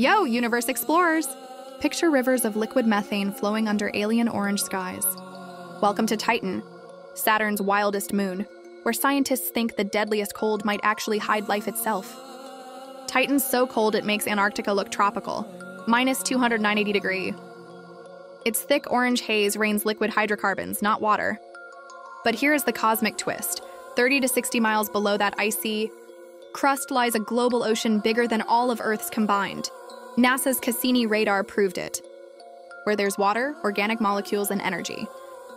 Yo, universe explorers! Picture rivers of liquid methane flowing under alien orange skies. Welcome to Titan, Saturn's wildest moon, where scientists think the deadliest cold might actually hide life itself. Titan's so cold it makes Antarctica look tropical, minus 290 degree. Its thick orange haze rains liquid hydrocarbons, not water. But here is the cosmic twist 30 to 60 miles below that icy crust lies a global ocean bigger than all of Earth's combined. NASA's Cassini radar proved it. Where there's water, organic molecules, and energy,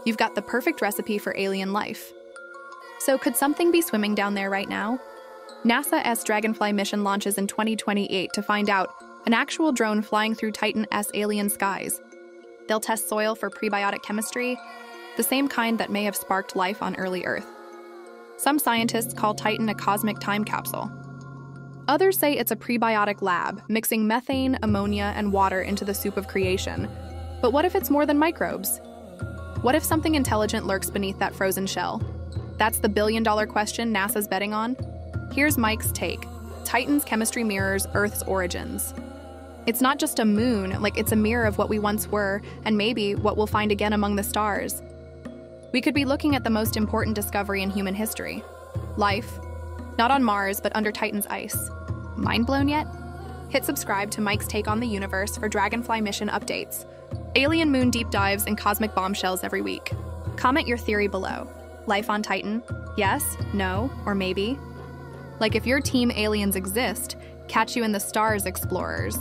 you've got the perfect recipe for alien life. So, could something be swimming down there right now? NASA's Dragonfly mission launches in 2028 to find out an actual drone flying through Titan's alien skies. They'll test soil for prebiotic chemistry, the same kind that may have sparked life on early Earth. Some scientists call Titan a cosmic time capsule. Others say it's a prebiotic lab, mixing methane, ammonia, and water into the soup of creation. But what if it's more than microbes? What if something intelligent lurks beneath that frozen shell? That's the billion dollar question NASA's betting on. Here's Mike's take Titan's chemistry mirrors Earth's origins. It's not just a moon, like it's a mirror of what we once were, and maybe what we'll find again among the stars. We could be looking at the most important discovery in human history life. Not on Mars, but under Titan's ice. Mind blown yet? Hit subscribe to Mike's Take on the Universe for Dragonfly mission updates, alien moon deep dives, and cosmic bombshells every week. Comment your theory below. Life on Titan? Yes, no, or maybe? Like if your team aliens exist, catch you in the stars, explorers.